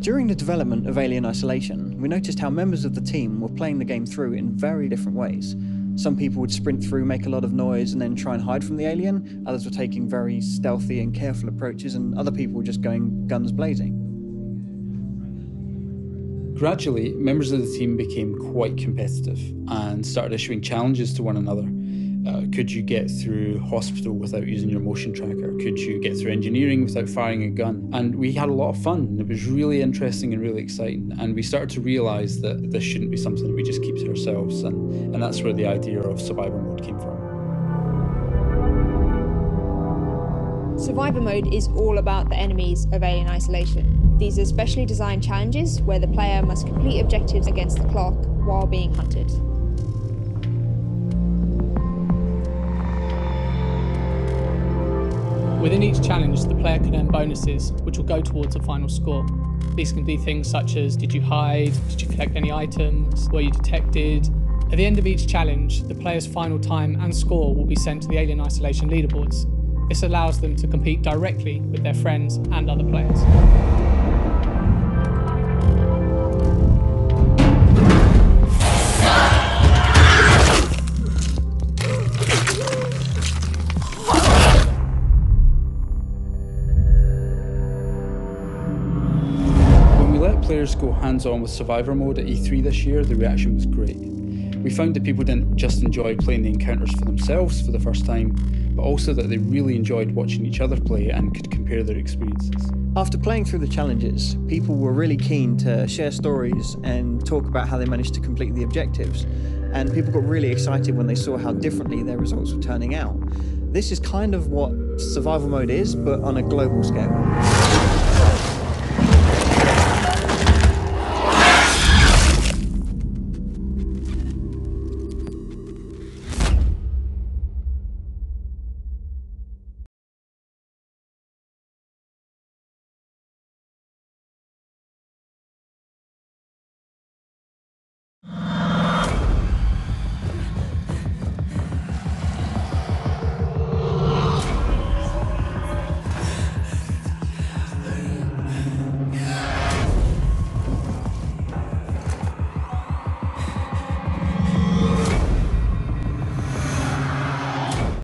During the development of Alien Isolation, we noticed how members of the team were playing the game through in very different ways. Some people would sprint through, make a lot of noise, and then try and hide from the alien. Others were taking very stealthy and careful approaches, and other people were just going guns blazing. Gradually, members of the team became quite competitive and started issuing challenges to one another. Uh, could you get through hospital without using your motion tracker? Could you get through engineering without firing a gun? And we had a lot of fun. It was really interesting and really exciting. And we started to realise that this shouldn't be something that we just keep to ourselves. And, and that's where the idea of survivor mode came from. Survivor mode is all about the enemies of Alien Isolation. These are specially designed challenges where the player must complete objectives against the clock while being hunted. Within each challenge, the player can earn bonuses, which will go towards a final score. These can be things such as did you hide, did you collect any items, were you detected. At the end of each challenge, the player's final time and score will be sent to the Alien Isolation leaderboards. This allows them to compete directly with their friends and other players. Players go hands on with survivor mode at E3 this year, the reaction was great. We found that people didn't just enjoy playing the encounters for themselves for the first time, but also that they really enjoyed watching each other play and could compare their experiences. After playing through the challenges, people were really keen to share stories and talk about how they managed to complete the objectives. And people got really excited when they saw how differently their results were turning out. This is kind of what survival mode is, but on a global scale.